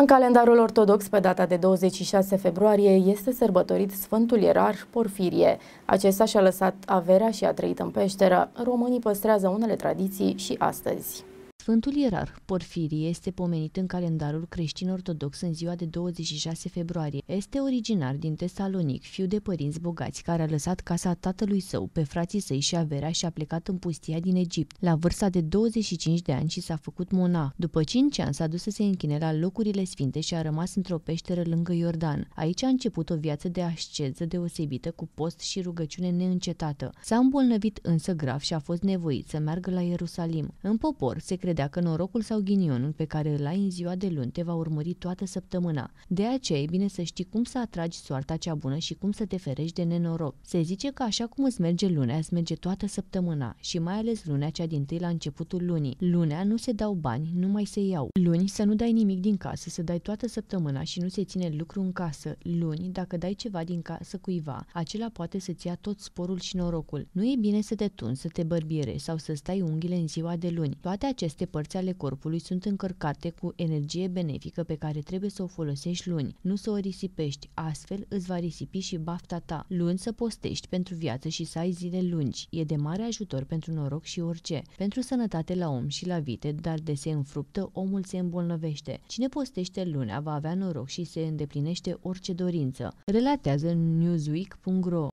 În calendarul ortodox, pe data de 26 februarie, este sărbătorit Sfântul Ierar Porfirie. Acesta și-a lăsat averea și a trăit în peșteră. Românii păstrează unele tradiții și astăzi. Sfântul Ierar Porfirie este pomenit în calendarul creștin-ortodox în ziua de 26 februarie. Este originar din Tesalonic, fiu de părinți bogați, care a lăsat casa tatălui său, pe frații săi și averea și a plecat în pustia din Egipt, la vârsta de 25 de ani și s-a făcut mona. După 5 ani s-a dus să se închine la locurile sfinte și a rămas într-o peșteră lângă Iordan. Aici a început o viață de asceză deosebită cu post și rugăciune neîncetată. S-a îmbolnăvit însă grav și a fost nevoit să meargă la Ierusalim. În popor se credea că norocul sau ghinionul pe care îl ai în ziua de luni te va urmări toată săptămâna. De aceea e bine să știi cum să atragi soarta cea bună și cum să te ferești de nenoroc. Se zice că așa cum îți merge lunea, îți merge toată săptămâna și mai ales lunea cea din tâi la începutul lunii. Lunea nu se dau bani, nu mai se iau. Luni să nu dai nimic din casă, să dai toată săptămâna și nu se ține lucru în casă. Luni, dacă dai ceva din casă cuiva, acela poate să-ți ia tot sporul și norocul. Nu e bine să te tunzi, să te bărbiere sau să stai unghiile în ziua de luni. Toate aceste aceste părți ale corpului sunt încărcate cu energie benefică pe care trebuie să o folosești luni, nu să o risipești, astfel îți va risipi și bafta ta. Luni să postești pentru viață și să ai zile lungi. E de mare ajutor pentru noroc și orice. Pentru sănătate la om și la vite, dar de se înfruptă, omul se îmbolnăvește. Cine postește lunea va avea noroc și se îndeplinește orice dorință. Relatează newsweek.ro